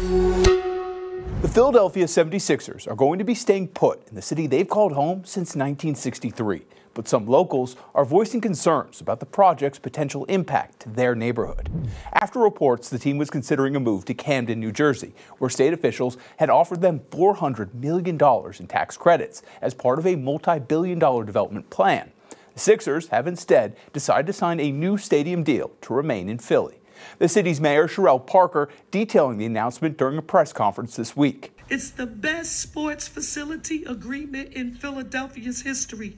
The Philadelphia 76ers are going to be staying put in the city they've called home since 1963. But some locals are voicing concerns about the project's potential impact to their neighborhood. After reports the team was considering a move to Camden, New Jersey, where state officials had offered them $400 million in tax credits as part of a multi billion dollar development plan. The Sixers have instead decided to sign a new stadium deal to remain in Philly. The city's mayor, Cherelle Parker, detailing the announcement during a press conference this week. It's the best sports facility agreement in Philadelphia's history.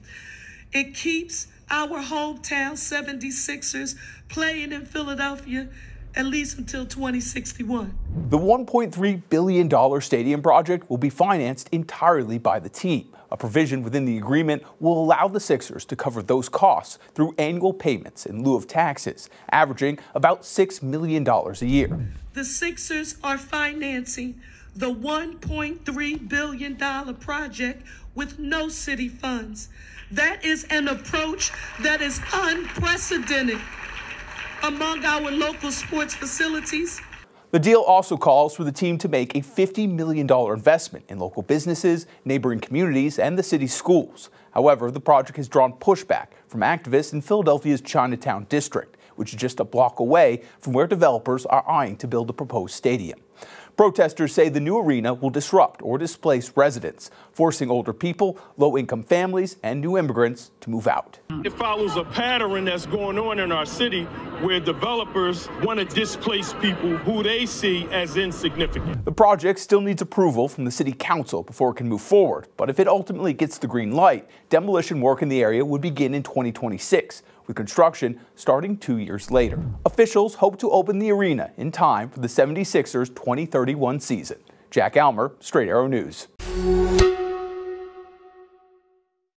It keeps our hometown 76ers playing in Philadelphia at least until 2061. The $1.3 billion stadium project will be financed entirely by the team. A provision within the agreement will allow the Sixers to cover those costs through annual payments in lieu of taxes, averaging about $6 million a year. The Sixers are financing the $1.3 billion project with no city funds. That is an approach that is unprecedented among our local sports facilities. The deal also calls for the team to make a $50 million investment in local businesses, neighboring communities, and the city's schools. However, the project has drawn pushback from activists in Philadelphia's Chinatown district, which is just a block away from where developers are eyeing to build a proposed stadium. Protesters say the new arena will disrupt or displace residents, forcing older people, low income families, and new immigrants to move out. It follows a pattern that's going on in our city where developers want to displace people who they see as insignificant. The project still needs approval from the city council before it can move forward, but if it ultimately gets the green light, demolition work in the area would begin in 2026 with construction starting two years later. Officials hope to open the arena in time for the 76ers 2031 season. Jack Aylmer, Straight Arrow News.